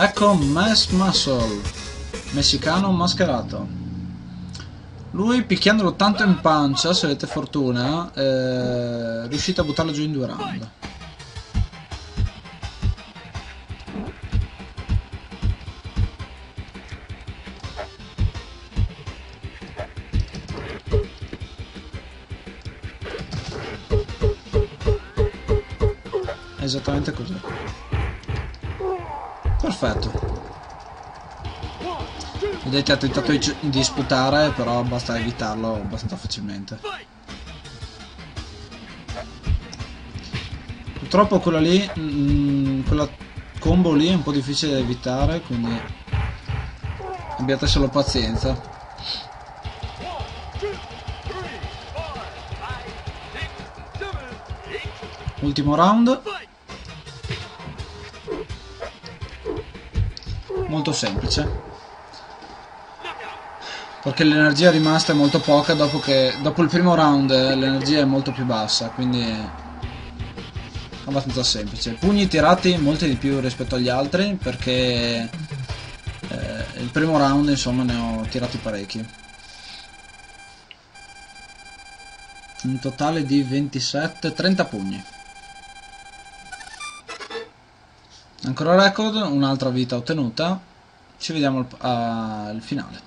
Ecco Mass Muscle, messicano mascherato. Lui picchiandolo tanto in pancia, se avete fortuna, eh, riuscite a buttarlo giù in due round. Esattamente così. Perfetto. Vedete ha tentato di, di sputare, però basta evitarlo abbastanza facilmente. Purtroppo quella lì, mh, quella combo lì è un po' difficile da evitare, quindi abbiate solo pazienza. Ultimo round. Molto semplice. Perché l'energia rimasta è molto poca dopo che dopo il primo round l'energia è molto più bassa, quindi è abbastanza semplice. Pugni tirati molti di più rispetto agli altri perché eh, il primo round insomma ne ho tirati parecchi. Un totale di 27, 30 pugni. Ancora record, un'altra vita ottenuta. Ci vediamo al, al finale.